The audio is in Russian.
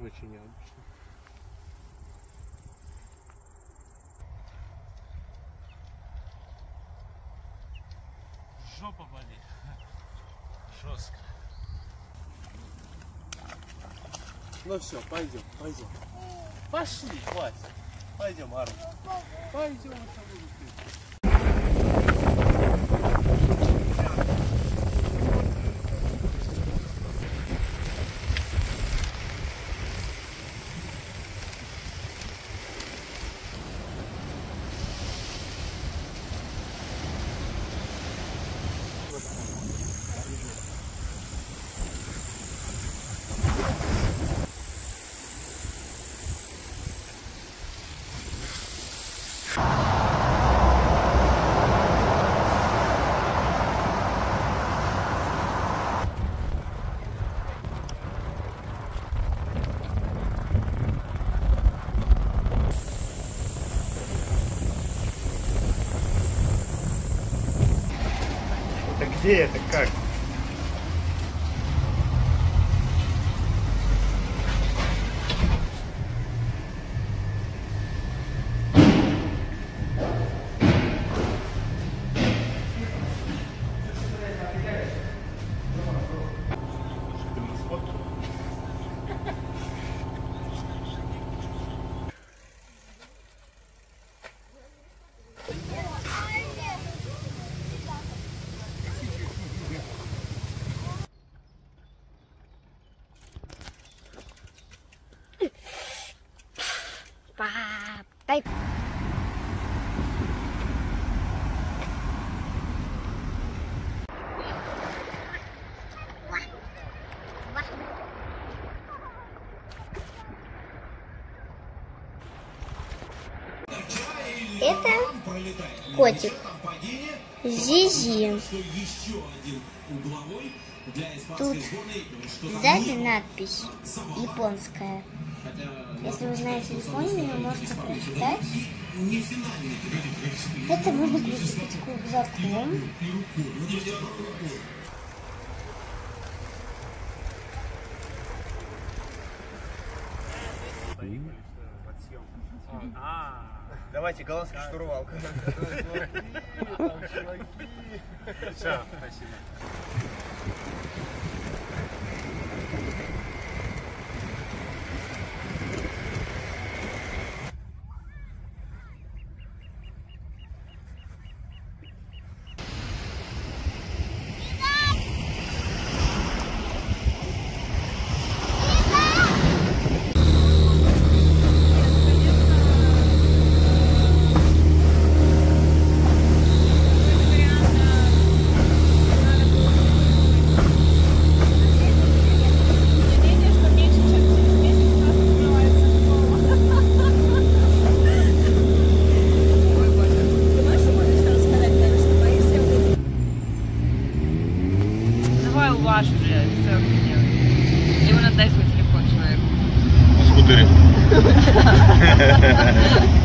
Очень необычно. Жопа болит. Жестко. Ну все, пойдем, пойдем. Пошли, Вася. Пойдем, Арна. Пойдем. Это где это? Как? Дай. Это котик. Зизи. Тут сзади надпись японская. Если вы знаете японию, вы можете прочитать. Это можно прицепить к рюкзаку. Давайте, голландская штурвалка. Все, спасибо. ハハハハ。